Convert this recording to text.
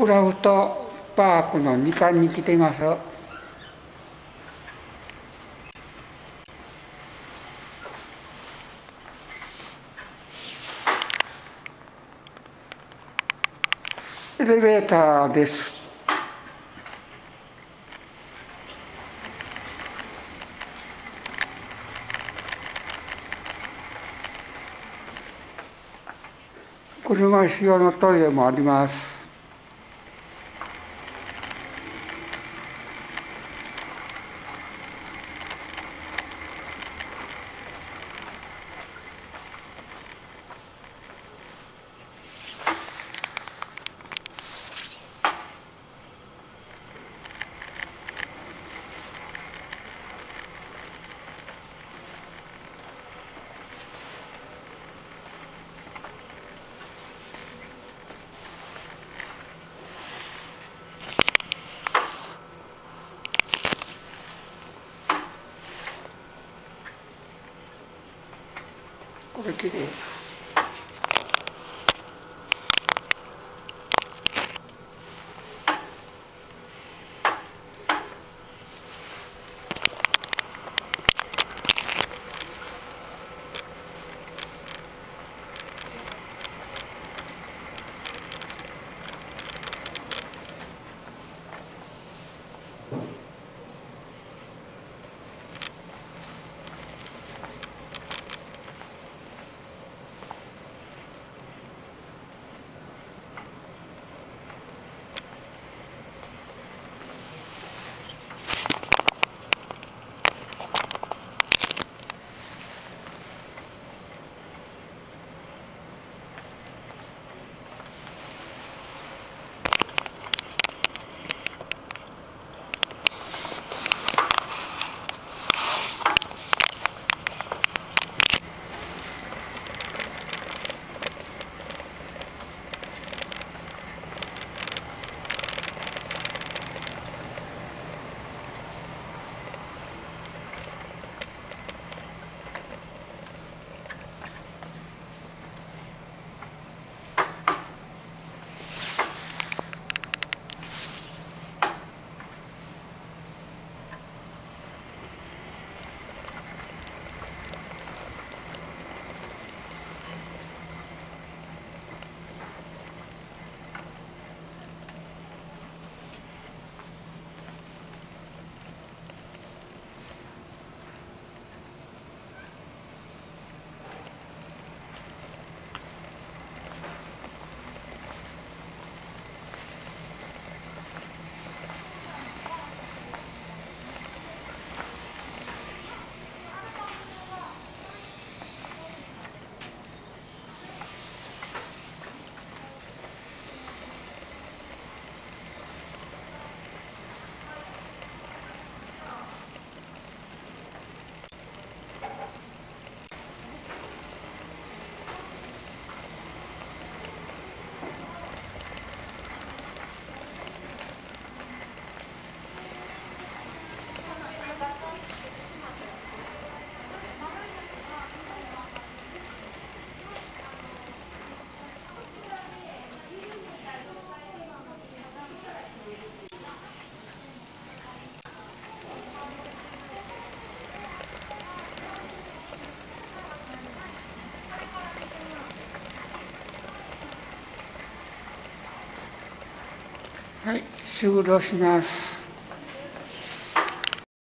クラフトパークの2階に来ています。エレベーターです。車椅子用のトイレもあります。Okay. はい終了します。